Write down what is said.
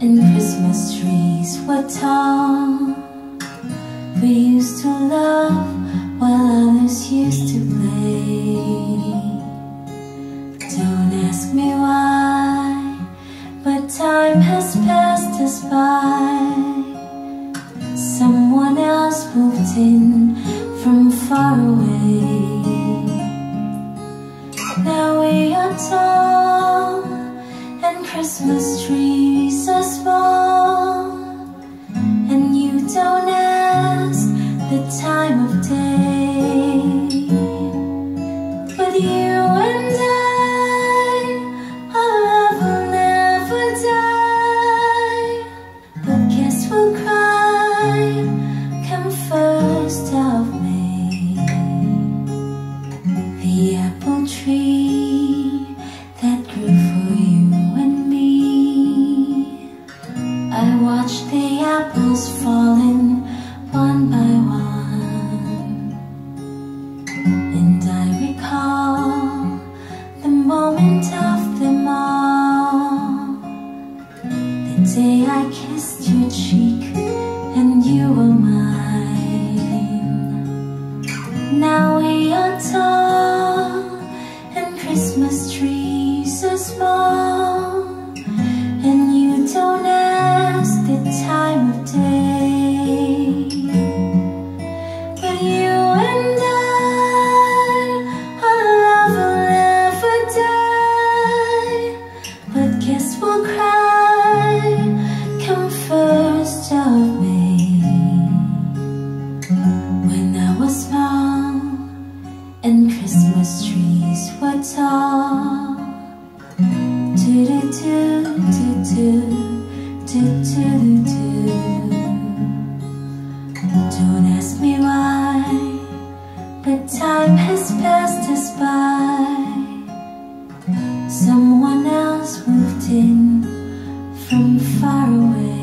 and Christmas trees were tall, we used to love while others used to play. Don't ask me why, by. Someone else moved in from far away. Now we are tall and Christmas trees are small, and you don't ask the time of day. But you and I, tree that grew for you and me. I watched the apples falling one by one. And I recall the moment of them all. The day I kissed your cheek and you were mine. Now Christmas trees are small, and you don't ask the time of day. But you and I, our love will never die. But guess we'll cry come first of May. When I was Don't ask me why But time has passed us by Someone else moved in from far away.